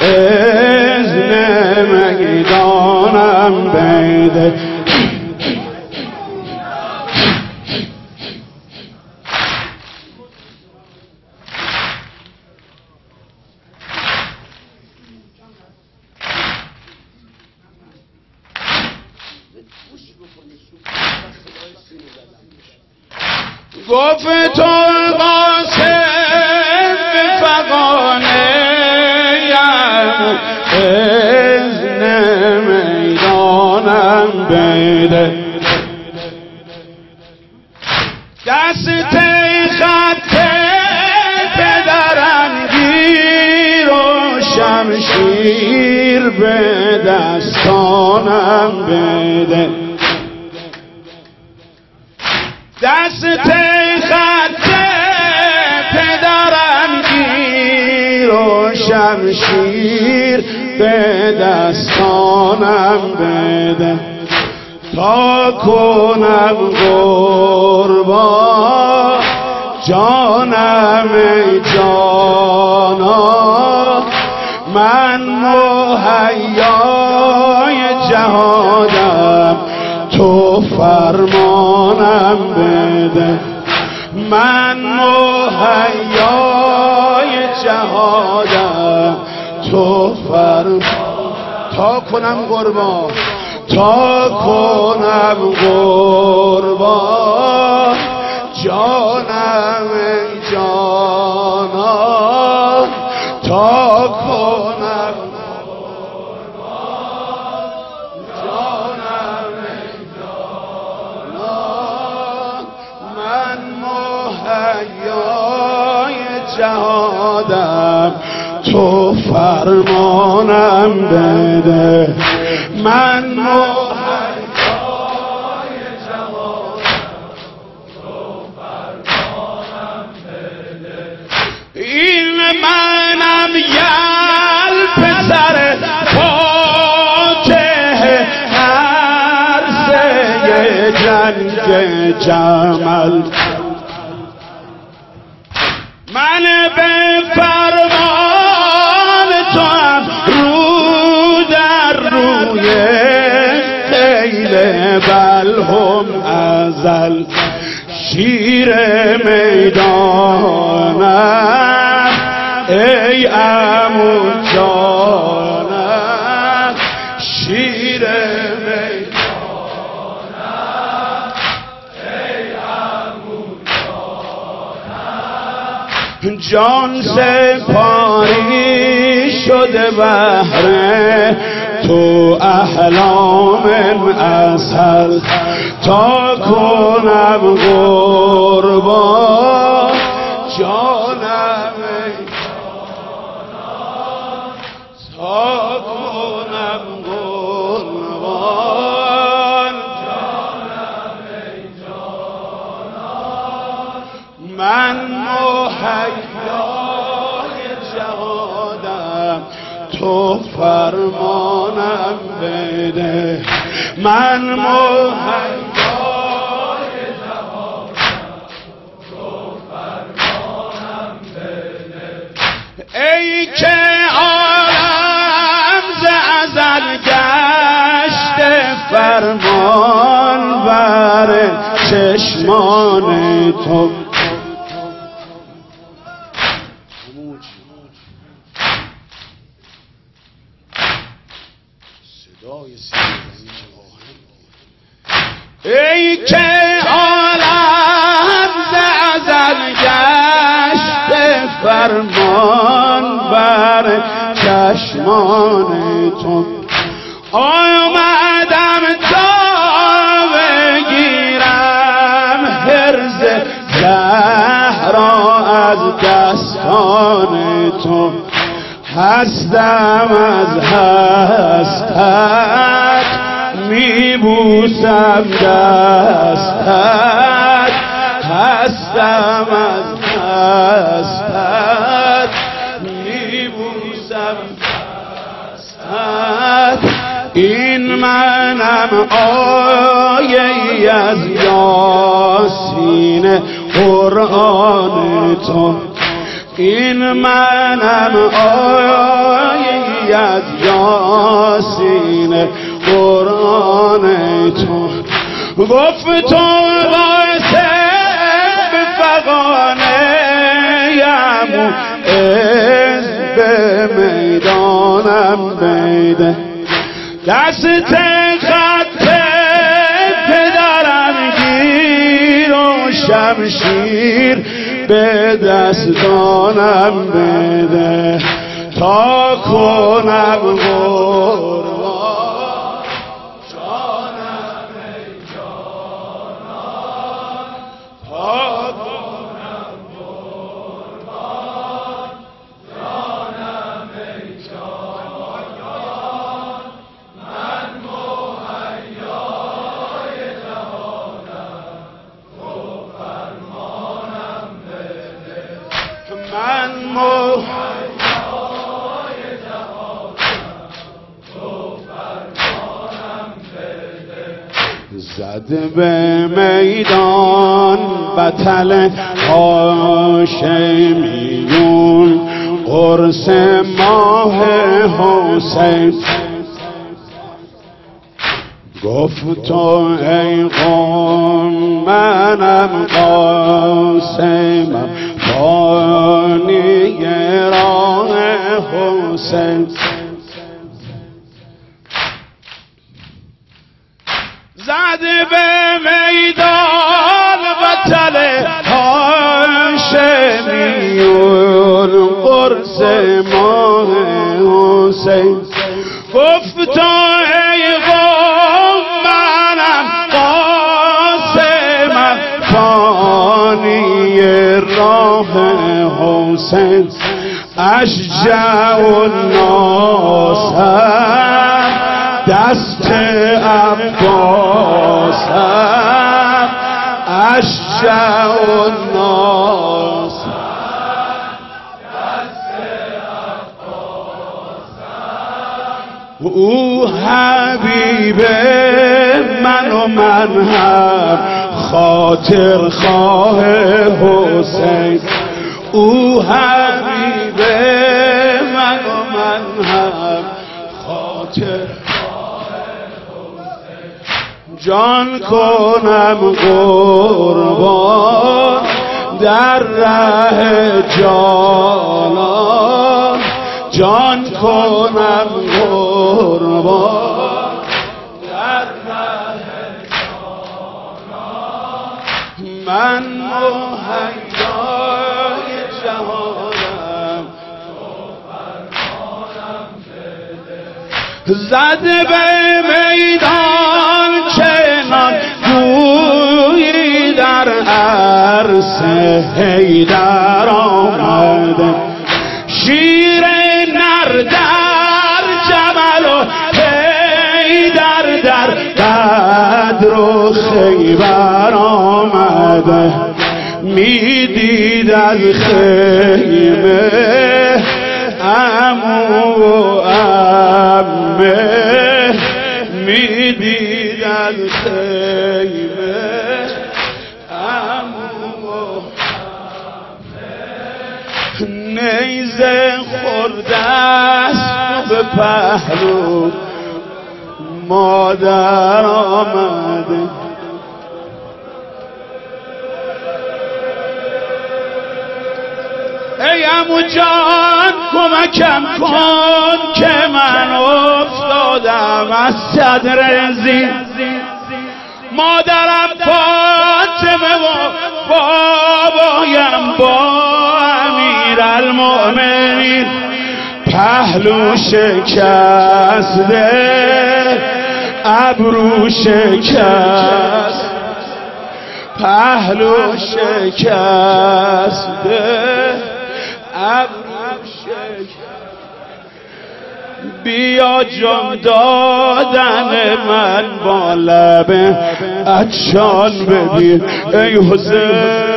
ازن می‌دانم بیده گفت تو دستانم بده. دست خط پدرم گیر و شمشیر به دستانم بده. تا کنم قربا جانم جانا من مهیای فرمانم بده. من مهیای جهادم تو فرمان. تا کنم قربان. تا کنم قربان. جانم جانا تا کنم مهیای جهادم تو فرمانم بده. من جنگ جمل. من به فرمان تو رو در روی خیل بلهم ازل. شیر می‌دانم ای امو جان سپاری شده بهره تو احلام اصل تا کنم قربان جانم من مهیای ای که عالم ز ازل گشت فرمان بر چشمان تو. صدای ای که عالم ز ازل گشت فرمان بر چشمان تو. آمدم تا بگیرم حرز زهرا از دستان تو. هستم از هستت میبوسم دستت هستم از هستت میبوسم دستت. این منم آیه از یاسین قرآن تو. این منم آیی از یاسین قرآن تو. گفت تو قاسم به فقانه یمو. از به می‌دانم بیده. دست خط پدرم گیر و شمشیر به دستانم بده. تا کنم زد به میدان بطل هاشمیون قرص ماه حسین. گفت تو ای قوم منم قاسمم فانی راه حسین. به میدان بطل هاشمیون قرص ماه حسین. گفت ای قوم منم قاسمم فانی راه حسین. اشجع الناس دست عباسم اشجع الناس او حبیب من و من هم خاطر خواه حسین. او حبیب من و من هم خاطر جان کنم قربان در ره جانان. جان کنم قربان در جانان. من مهیای جهانم. زد به میدان عرص حیدر آمده. شیر نر در جمل و حیدر در قدر و خیبر آمده. می‌دید از خیمه امو و امه. می‌دید از خیمه خورده به پهلو. مادر آمده. ای امو جان کمکم کن که من افتادم از صدر زین. مادرم فاطمه و بابایم با امیر المؤمنین پهلو شکسته ابرو شکست پهلو شکسته ابرو بیا جان دادن من با لبه اچان ببین ای حسین.